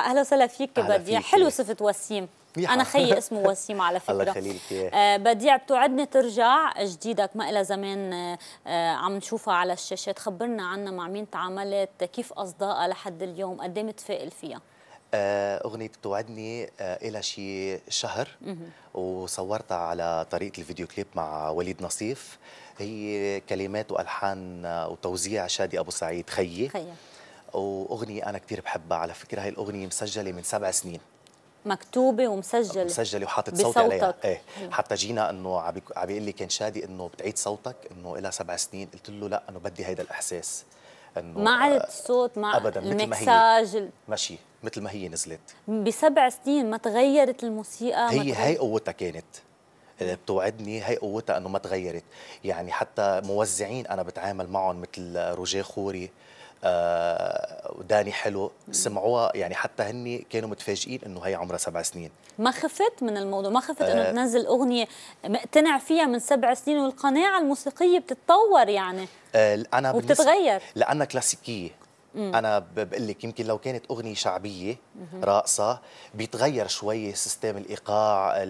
أهلا وسهلا فيك بديع. حلو صفة وسيم. أنا خيي اسمه وسيم على فكرة. الله يخليك. آه بديع بتوعدني ترجع جديدك ما إلى زمان. آه, آه، عم نشوفها على الشاشات خبرنا عنها مع مين تعاملت كيف اصدائها لحد اليوم قد إيه متفائل فيها؟ آه، أغنية بتوعدني آه، إلى شي شهر. وصورتها على طريقة الفيديو كليب مع وليد نصيف. هي كلمات وألحان وتوزيع شادي أبو سعيد خيي. خيي. وأغنية أنا كتير بحبها. على فكرة هاي الأغنية مسجلة من سبع سنين. مكتوبة ومسجلة. مسجلة وحاطط صوتي عليها. إيه. حتى جينا إنه عم بيقول لي كان شادي إنه بتعيد صوتك إنه لها سبع سنين. قلت له لا إنه بدي هيدا الإحساس. إنه مع الصوت مع ابدا المكساج ماشي مثل ما هي نزلت. بسبع سنين ما تغيرت الموسيقى هي هي قوتها كانت. بتوعدني هي قوتها إنه ما تغيرت. يعني حتى موزعين أنا بتعامل معهم مثل روجيه خوري. آه وداني حلو. سمعوها يعني حتى هني كانوا متفاجئين إنه هي عمرها سبع سنين. ما خفت من الموضوع ما خفت إنه آه. تنزل أغنية مقتنع فيها من سبع سنين والقناعة الموسيقية بتتطور يعني. آه أنا وبتتغير. لأنها كلاسيكية. مم. أنا بقول لك يمكن لو كانت أغنية شعبية راقصه بيتغير شوي سيستم الإيقاع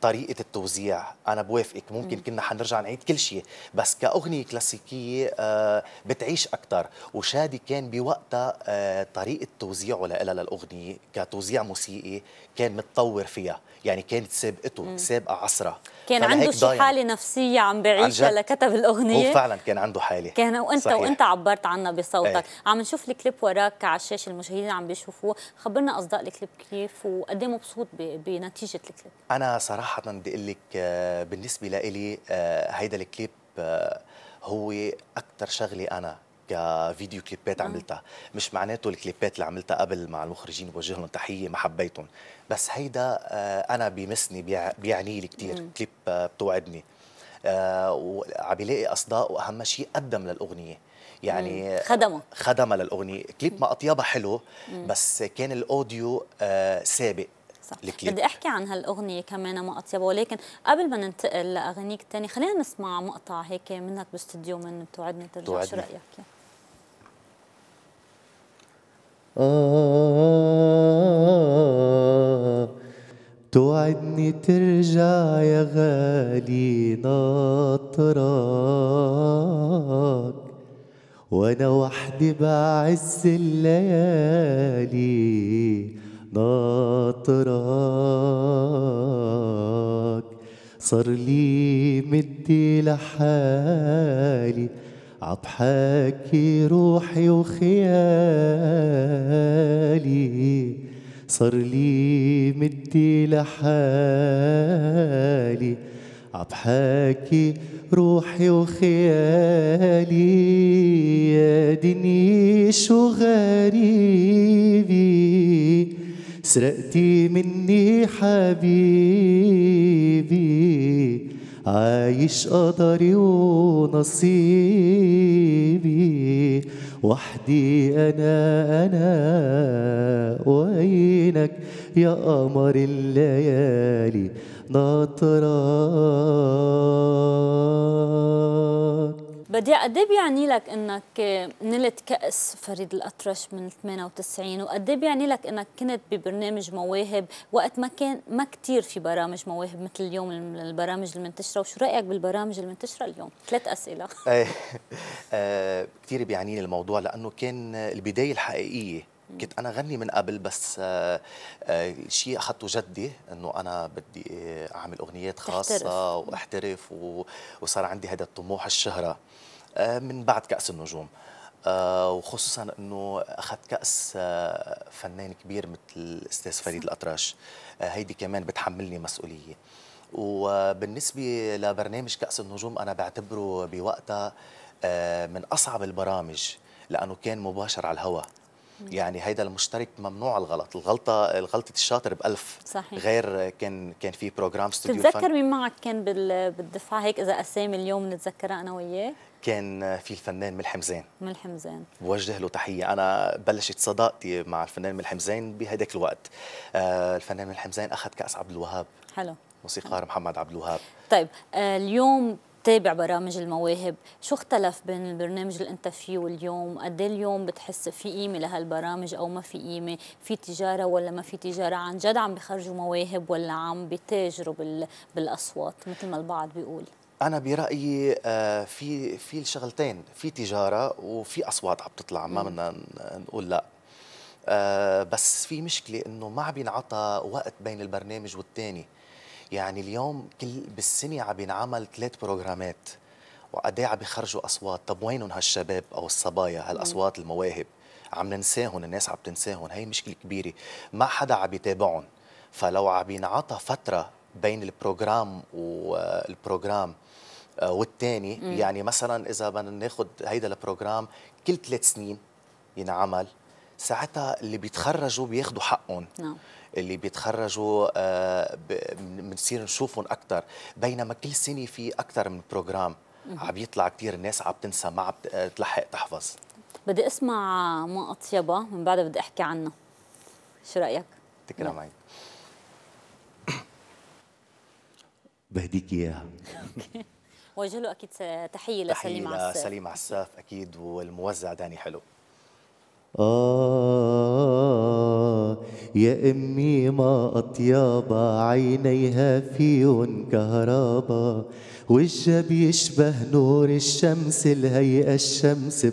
طريقة التوزيع. أنا بوافقك ممكن مم. كنا حنرجع نعيد كل شيء بس كأغنية كلاسيكية آه، بتعيش أكثر وشادي كان بوقتها آه، طريقة توزيعه لها للأغنية كتوزيع موسيقي كان متطور فيها. يعني كانت سابقته سابقة عصرها. كان عنده شي حالة نفسية عم بعيشها لكتب الأغنية؟ هو فعلا كان عنده حالة. كان وأنت صحيح. وأنت عبرت عنها بصوتك. إيه. عم نشوف الكليب وراك على الشاشة المشاهدين عم بيشوفوه. خبرنا أصداء الكليب كيف وقد إيه مبسوط بنتيجة الكليب؟ أنا صراحة بدي أقول لك آه، بالنسبة لإلي آه، هيدا الكليب آه، هو أكثر شغلة أنا كفيديو كليبات. عملتها. مش معناته الكليبات اللي عملتها قبل مع المخرجين بوجه لهم تحية ما حبيتهم. بس هيدا أنا بيمسني بيعني لي كثير كليب بتوعدني. وعم بيلاقي أصداء وأهم شيء قدم للأغنية. يعني خدمه. خدمها للأغنية. كليب ما اطيبها حلو بس كان الأوديو آه سابق صح. الكليب. بدي أحكي عن هالأغنية كمان ما اطيبها ولكن قبل ما ننتقل لأغانيك الثانية خلينا نسمع مقطع هيك منك باستديو من بتوعدني ترجع شو رأيك؟ آه توعدني ترجع يا غالي ناطرك. وأنا وحدي بعز الليالي ناطرك. صار لي مدي لحالي عبحاكي روحي وخيالي. صار لي مدي لحالي عبحاكي روحي وخيالي يا دنيا شو غريبي سرقتي مني حبيبي عايش قدري ونصيبي. وحدي أنا أنا وينك؟ يا قمر الليالي ناطرك بديع قد إيه بيعني لك إنك نلت كأس فريد الأطرش من 98 وقد إيه بيعني لك إنك كنت ببرنامج مواهب وقت ما كان ما كثير في برامج مواهب مثل اليوم البرامج المنتشرة. وشو رأيك بالبرامج المنتشرة اليوم؟ ثلاث أسئلة. إيه كثير بيعني لي الموضوع لأنه كان البداية الحقيقية كنت أنا غني من قبل بس آه آه شيء أخذته جدي إنه أنا بدي أعمل أغنيات خاصة تحترف. واحترف وصار عندي هذا الطموح الشهرة آه من بعد كأس النجوم. وخصوصا إنه أخذت كأس فنان كبير مثل الأستاذ فريد الأطرش هيدي كمان بتحملني مسؤولية. وبالنسبة لبرنامج كأس النجوم أنا بعتبره بوقتها من أصعب البرامج لأنه كان مباشر على الهواء يعني هيدا المشترك ممنوع الغلط. الغلطة الغلطه الشاطر بألف. صحيح. غير كان كان في بروجرام استوديو تتذكر مين معك كان بالدفعة هيك؟ إذا أسامي اليوم نتذكرها أنا وياه كان في الفنان ملحمزان ملحمزان بوجه له تحية. أنا بلشت صداقتي مع الفنان ملحمزان بهداك الوقت. آه الفنان ملحمزان أخذ كأس عبد الوهاب. حلو. موسيقار محمد عبد الوهاب. طيب آه اليوم بتتابع برامج المواهب؟ شو اختلف بين البرنامج اللي انت فيه واليوم؟ قد إيه اليوم بتحس في قيمة لهالبرامج أو ما في قيمة؟ في تجارة ولا ما في تجارة؟ عن جد عم بيخرجوا مواهب ولا عم بيتاجروا بال... بالأصوات مثل ما البعض بيقول؟ أنا برأيي آه، في في الشغلتين في تجارة وفي أصوات عم تطلع ما بدنا نقول لا. آه، بس في مشكلة إنه ما عم بينعطى وقت بين البرنامج والتاني. يعني اليوم كل بالسنة عم بينعمل ثلاث بروجرامات وقد إيه عم بيخرجوا أصوات. طب وينهم هالشباب أو الصبايا هالأصوات المواهب؟ عم ننساهم الناس عم تنساهم هي مشكلة كبيرة. ما حدا عم بيتابعهم فلو عم بينعطى فترة بين ال program وال program آه، والثاني يعني مثلا إذا بدنا ناخذ هيدا ال program كل ثلاث سنين ينعمل ساعتها اللي بيتخرجوا بياخذوا حقهم. نعم. اللي بيتخرجوا آه، بنصير نشوفهم أكثر بينما كل سنة في أكثر من بروجرام عم يطلع كثير الناس عم تنسى ما عم تلحق تحفظ. بدي أسمع ما اطيبها من بعدها بدي أحكي عنها شو رأيك؟ تكرم عينك بهديك إياها. وجه له أكيد تحية لسليم عساف. لسليم عساف أكيد والموزع داني حلو. آه يا أمي ما أطيب عينيها فيهن كهربا. وجهها بيشبه نور الشمس الهيئة الشمس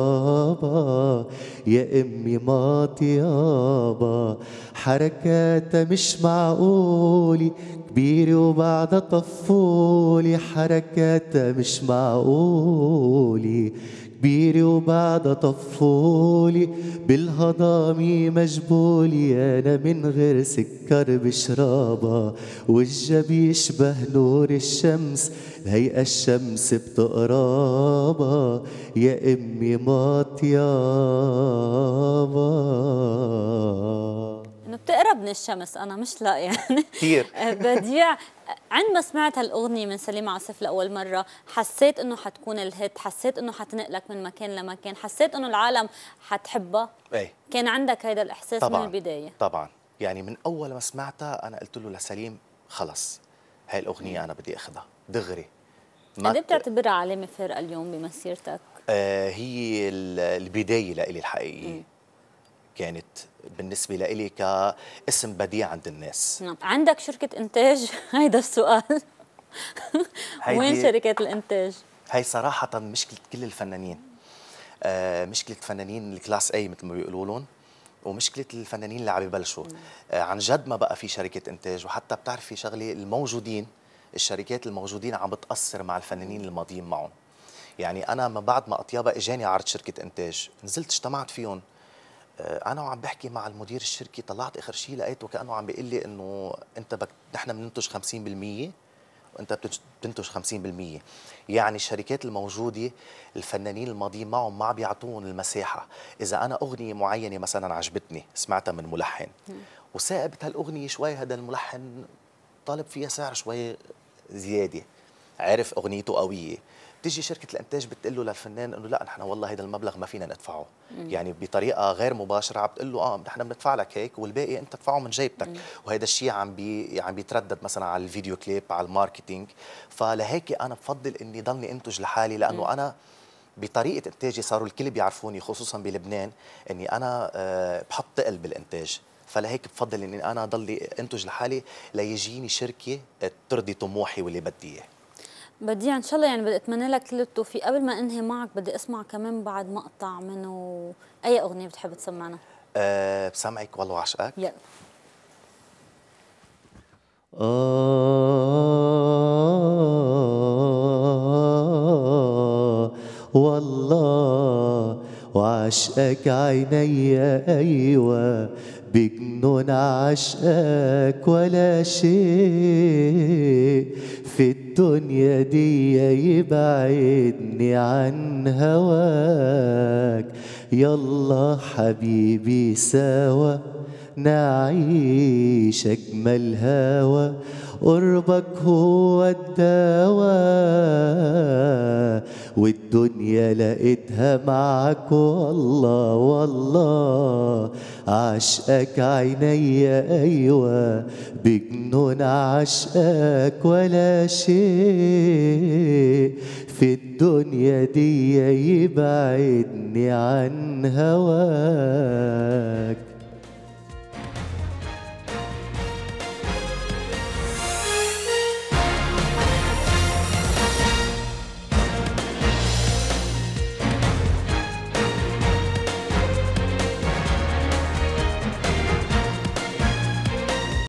بتقربا يا أمي ما طيابا حركاتها مش معقولة كبيرة وبعدها طفولي حركاتها مش معقولة كبيرة وبعدها طفولي بالهضامي مجبولي. أنا من غير سكر بشربها وجهها بيشبه نور الشمس. هيئة الشمس بتقربها يا أمي ما طيابها انه بتقرب من الشمس أنا مش لا يعني. كثير بديع. عندما سمعت هالأغنية من سليم عاصف لأول مرة حسيت إنه حتكون الهيت حسيت إنه حتنقلك من مكان لمكان حسيت إنه العالم حتحبها. إيه. كان عندك هذا الإحساس طبعا من البداية؟ طبعا. يعني من أول ما سمعتها أنا قلت له لسليم خلص هاي الأغنية أنا بدي اخذها دغري. ما قد بتعتبرها علامة فارقه اليوم بمسيرتك؟ آه هي البداية لإلي الحقيقية. كانت بالنسبة لإلي كاسم بديع عند الناس. نعم. عندك شركة إنتاج؟ هيدا السؤال. وين شركات الإنتاج؟ هي صراحة مشكلة كل الفنانين. آه مشكلة فنانين الكلاس اي مثل ما بيقولوا لهم ومشكلة الفنانين اللي عم يبلشوا. آه عن جد ما بقى في شركة إنتاج وحتى بتعرفي شغلة الموجودين الشركات الموجودين عم بتأثر مع الفنانين الماضيين معهم. يعني أنا من بعد ما أطيابا إجاني عرض شركة إنتاج نزلت اجتمعت فيهم. أنا وعم بحكي مع المدير الشركي طلعت آخر شيء لقيته كأنه عم بيقول لي إنه أنت بك نحن بننتج 50% وأنت بتنتج 50% يعني الشركات الموجودة الفنانين الماضيين معهم ما بيعطون المساحة. إذا أنا أغنية معينة مثلا عجبتني سمعتها من ملحن. وثائبت هالأغنية شوي هذا الملحن طالب فيها سعر شوي زيادة. عرف أغنيته قويه بتيجي شركة الإنتاج بتقول له للفنان إنه لا نحن والله هذا المبلغ ما فينا ندفعه. مم. يعني بطريقة غير مباشرة عم بتقول له آه نحن بندفع لك هيك والباقي أنت تدفعه من جيبتك. وهذا الشيء عم بي عم بيتردد مثلا على الفيديو كليب على ال marketing. فلهيك أنا بفضل إني ضلني أنتج لحالي لأنه مم. أنا بطريقة إنتاجي صاروا الكل بيعرفوني خصوصا بلبنان إني أنا آه، بحط تقل بالإنتاج. فلهيك بفضل إني أنا ضلي أنتج لحالي ليجيني شركة ترضي طموحي واللي بدي إياه. بديع إن شاء الله يعني بدي أتمنى لك كل التوفيق. قبل ما أنهي معك بدي أسمع كمان بعد مقطع منه أي أغنية بتحب تسمعنا. أه بسمعك والله عشقك يلا. آه والله وعشقك عيني أيوة بجنون عشقك ولا شيء. في الدنيا دي يبعدني عن هواك. يلا حبيبي سوا نعيش أجمل هوا. قربك هو الدواء والدنيا لقيتها معك والله والله. عشقك عيني أيوة بجنون عشقك ولا شيء. في الدنيا دي يبعدني عن هواك.